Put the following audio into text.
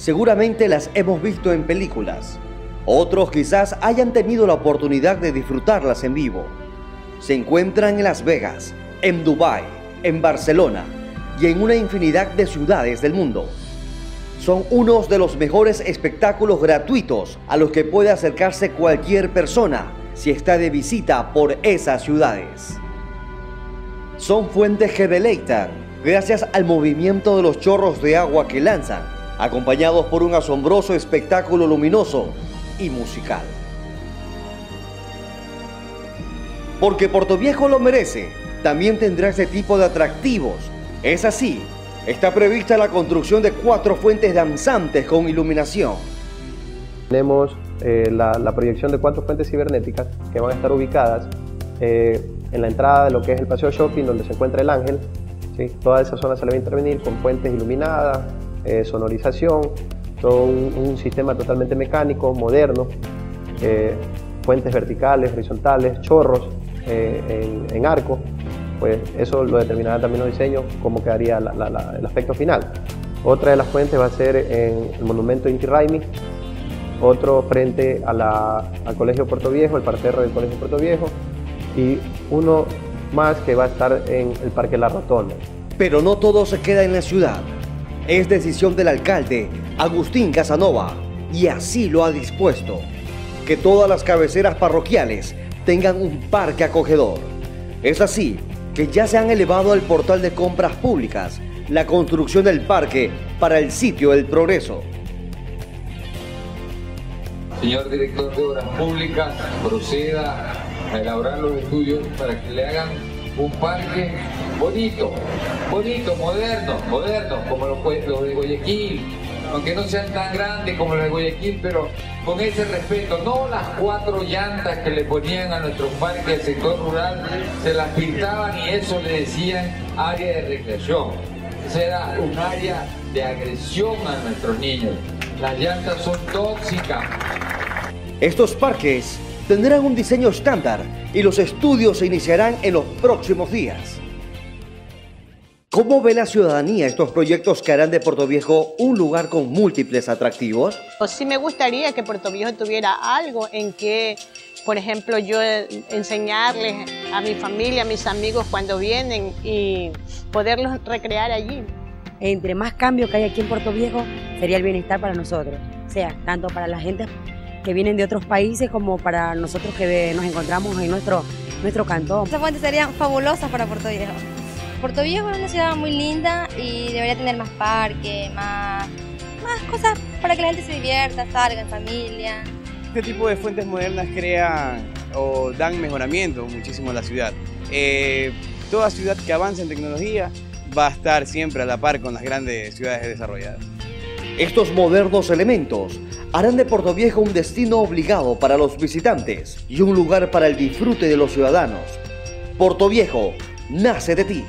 seguramente las hemos visto en películas. Otros quizás hayan tenido la oportunidad de disfrutarlas en vivo. Se encuentran en Las Vegas, en Dubái, en Barcelona y en una infinidad de ciudades del mundo. Son unos de los mejores espectáculos gratuitos a los que puede acercarse cualquier persona si está de visita por esas ciudades. Son fuentes que deleitan gracias al movimiento de los chorros de agua que lanzan, acompañados por un asombroso espectáculo luminoso y musical. Porque Puerto Viejo lo merece, también tendrá ese tipo de atractivos. Es así, está prevista la construcción de cuatro fuentes danzantes con iluminación. Tenemos eh, la, proyección de cuatro fuentes cibernéticas que van a estar ubicadas eh, en la entrada de lo que es el paseo shopping donde se encuentra el ángel. Toda esa zona se le va a intervenir con fuentes iluminadas, eh, sonorización, todo un, sistema totalmente mecánico, moderno, fuentes verticales, horizontales, chorros en arco pues eso lo determinará también los diseños, cómo quedaría el aspecto final. Otra de las fuentes va a ser en el monumento Inti Raimi, otro frente al Colegio Puerto Viejo, el parterre del Colegio Puerto Viejo, y uno más que va a estar en el Parque La Rotonda. Pero no todo se queda en la ciudad. Es decisión del alcalde, Agustín Casanova, y así lo ha dispuesto, que todas las cabeceras parroquiales tengan un parque acogedor. Es así que ya se han elevado al portal de compras públicas la construcción del parque para el sitio del progreso. Señor director de Obras Públicas, proceda a elaborar los estudios para que le hagan un parque bonito, bonito, moderno, moderno, como los, de Guayaquil, aunque no sean tan grandes como los de Guayaquil, pero con ese respeto, no las cuatro llantas que le ponían a nuestros parques del sector rural, se las pintaban y eso le decían área de recreación. Esa era un área de agresión a nuestros niños. Las llantas son tóxicas. Estos parques tendrán un diseño estándar y los estudios se iniciarán en los próximos días. ¿Cómo ve la ciudadanía estos proyectos que harán de Puerto Viejo un lugar con múltiples atractivos? Pues sí me gustaría que Puerto Viejo tuviera algo en que, por ejemplo, yo enseñarles a mi familia, a mis amigos cuando vienen y poderlos recrear allí. Entre más cambios que hay aquí en Puerto Viejo, sería el bienestar para nosotros. O sea, tanto para la gente que vienen de otros países como para nosotros que nos encontramos en nuestro, nuestro cantón. Esas fuentes serían fabulosas para Puerto Viejo. Puerto Viejo es una ciudad muy linda y debería tener más parques, más, más cosas para que la gente se divierta, salga en familia. Este tipo de fuentes modernas crean o dan mejoramiento muchísimo a la ciudad. Eh, toda ciudad que avance en tecnología va a estar siempre a la par con las grandes ciudades desarrolladas. Estos modernos elementos harán de Puerto Viejo un destino obligado para los visitantes y un lugar para el disfrute de los ciudadanos. Puerto Viejo nace de ti.